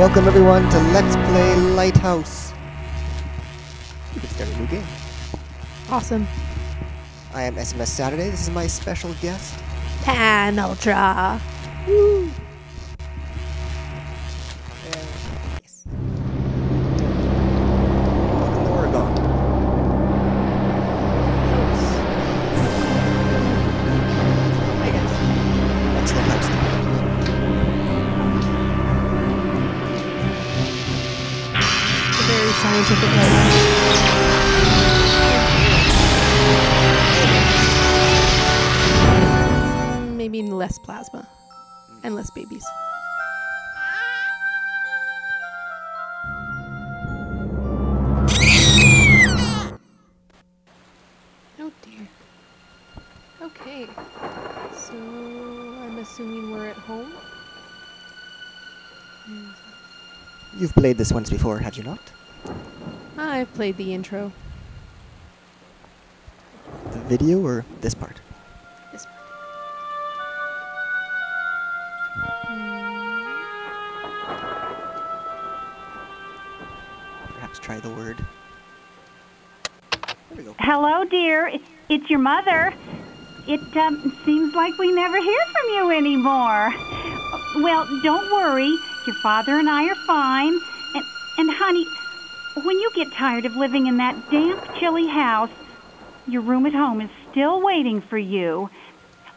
Welcome everyone to Let's Play Lighthouse. We can start a new game. Awesome. I am SMS Saturday. This is my special guest. Pan Ultra. And scientific lighthouse. Maybe less plasma and less babies. Oh dear. Okay. So I'm assuming we're at home. You've played this once before, have you not? I've played the intro. The video or this part? This part. Mm, Perhaps try the word. There we go. Hello, dear. It- It's your mother. It um, seems like we never hear from you anymore. Well, don't worry. Your father and I are fine. And, and honey, when you get tired of living in that damp, chilly house, your room at home is still waiting for you.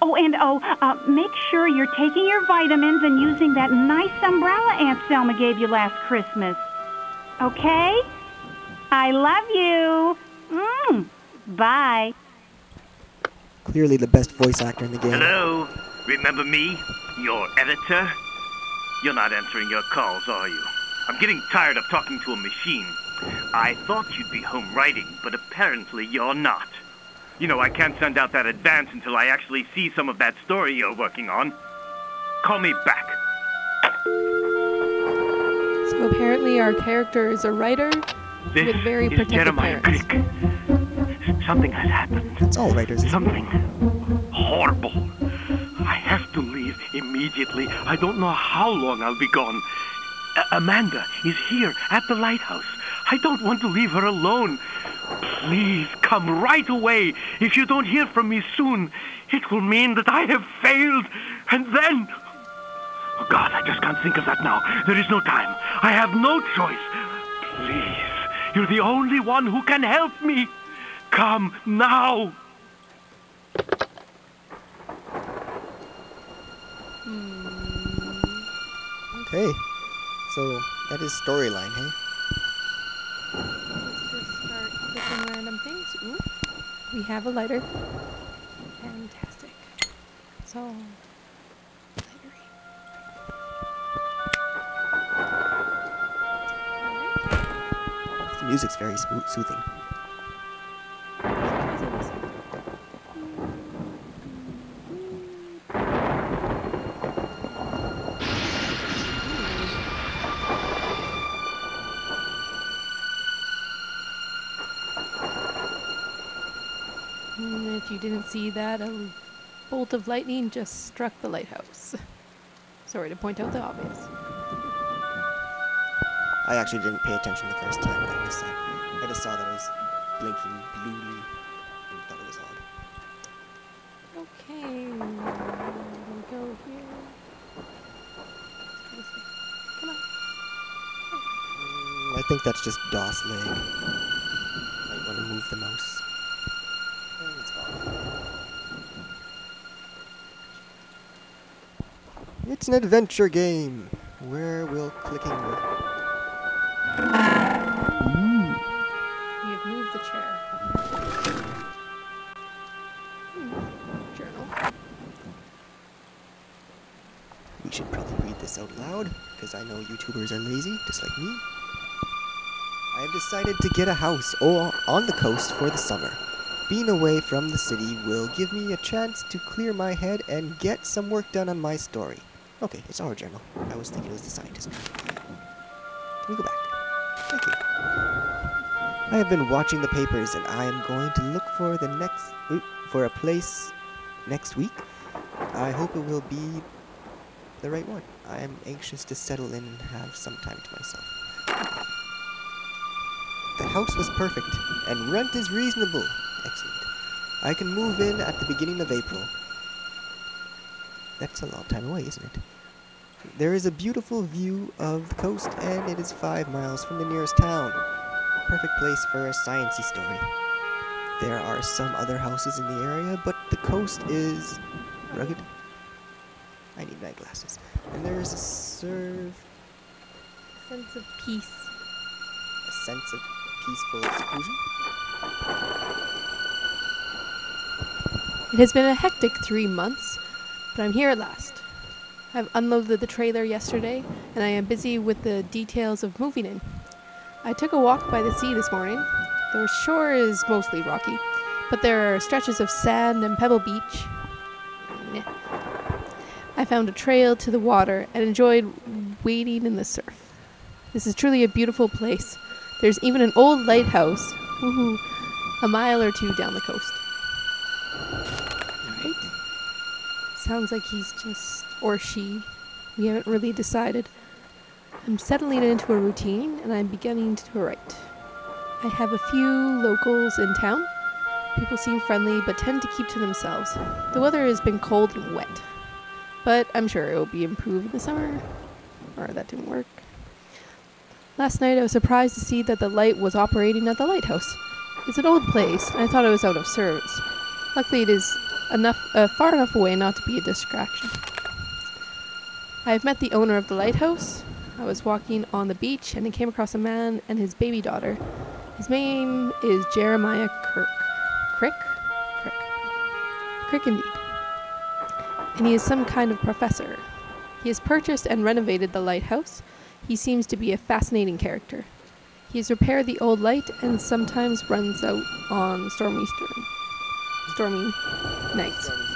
Oh, and oh, uh, make sure you're taking your vitamins and using that nice umbrella Aunt Selma gave you last Christmas. Okay? I love you. Mm. Bye. Clearly the best voice actor in the game. Hello? Remember me? Your editor? You're not answering your calls, are you? I'm getting tired of talking to a machine. I thought you'd be home writing, but apparently you're not. You know, I can't send out that advance until I actually see some of that story you're working on. Call me back. So apparently our character is a writer This with very is protective Jeremiah parents. Krick. Something has happened. It's all writers. Something horrible. I have to leave immediately. I don't know how long I'll be gone. A- Amanda is here at the lighthouse. I don't want to leave her alone. Please come right away. If you don't hear from me soon, it will mean that I have failed. And then. Oh, God, I just can't think of that now. There is no time. I have no choice. Please, you're the only one who can help me. Come now. Hmm. Okay. So that is storyline, hey? Let's just start Ooh, we have a lighter. Fantastic. So. The music's very soothing. Mm, If you didn't see that, a bolt of lightning just struck the lighthouse. Sorry to point out the obvious. I actually didn't pay attention the first time. I just, I just saw that it was blinking bluely and thought it was odd. Okay, we'll go here. This way. Come on. Mm, I think that's just DOS leg. Might want to move the mouse. And it's gone. It's an adventure game. Where will clicking work? We have moved the chair. Hmm, Journal. We should probably read this out loud, because I know YouTubers are lazy, just like me. I have decided to get a house o- on the coast for the summer. Being away from the city will give me a chance to clear my head and get some work done on my story. Okay, it's our journal. I was thinking it was the scientist. Can we go back? Thank you. I have been watching the papers and I am going to look for the next for a place next week. I hope it will be the right one. I am anxious to settle in and have some time to myself. The house was perfect, and rent is reasonable. Excellent. I can move in at the beginning of April. That's a long time away, isn't it? There is a beautiful view of the coast, and it is five miles from the nearest town. Perfect place for a sciencey story. There are some other houses in the area, but the coast is rugged. I need my glasses. And there is a serve Sense of peace. a sense of peaceful seclusion. It has been a hectic three months, but I'm here at last. I've unloaded the trailer yesterday, and I am busy with the details of moving in. I took a walk by the sea this morning. The shore is mostly rocky, but there are stretches of sand and pebble beach. I found a trail to the water and enjoyed wading in the surf. This is truly a beautiful place. There's even an old lighthouse, woohoo, a mile or two down the coast. Alright. Sounds like he's just, or she. We haven't really decided. I'm settling into a routine and I'm beginning to write. I have a few locals in town. People seem friendly but tend to keep to themselves. The weather has been cold and wet, but I'm sure it will be improved in the summer. Or that didn't work. Last night I was surprised to see that the light was operating at the lighthouse. It's an old place, and I thought it was out of service. Luckily, it is enough uh, far enough away not to be a distraction. I have met the owner of the lighthouse. I was walking on the beach and I came across a man and his baby daughter. His name is Jeremiah Kirk. Krick? Krick. Krick indeed. And he is some kind of professor. He has purchased and renovated the lighthouse. He seems to be a fascinating character. He has repaired the old light and sometimes runs out on stormy storm, stormy nights.